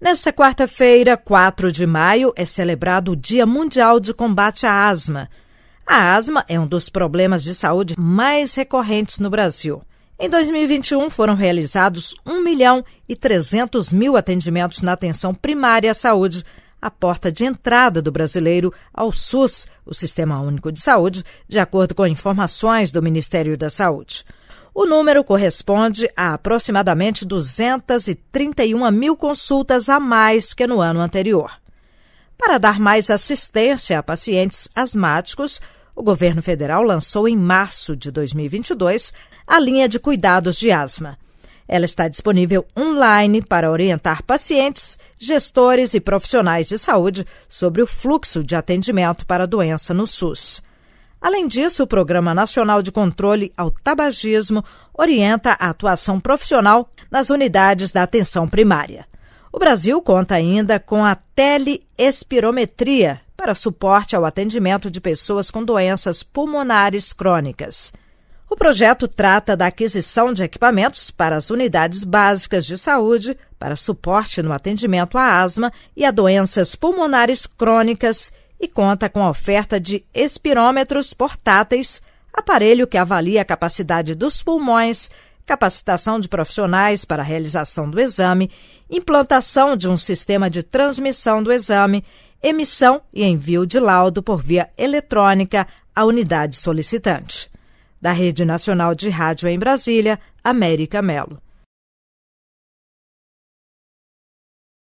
Nesta quarta-feira, 4 de maio, é celebrado o Dia Mundial de Combate à Asma. A asma é um dos problemas de saúde mais recorrentes no Brasil. Em 2021, foram realizados 1 milhão e 300 mil atendimentos na atenção primária à saúde, a porta de entrada do brasileiro ao SUS, o Sistema Único de Saúde, de acordo com informações do Ministério da Saúde. O número corresponde a aproximadamente 231 mil consultas a mais que no ano anterior. Para dar mais assistência a pacientes asmáticos, o governo federal lançou em março de 2022 a linha de cuidados de asma. Ela está disponível online para orientar pacientes, gestores e profissionais de saúde sobre o fluxo de atendimento para a doença no SUS. Além disso, o Programa Nacional de Controle ao Tabagismo orienta a atuação profissional nas unidades da atenção primária. O Brasil conta ainda com a teleespirometria para suporte ao atendimento de pessoas com doenças pulmonares crônicas. O projeto trata da aquisição de equipamentos para as unidades básicas de saúde para suporte no atendimento à asma e a doenças pulmonares crônicas e conta com a oferta de espirômetros portáteis, aparelho que avalia a capacidade dos pulmões, capacitação de profissionais para a realização do exame, implantação de um sistema de transmissão do exame, emissão e envio de laudo por via eletrônica à unidade solicitante. Da Rede Nacional de Rádio em Brasília, América Melo.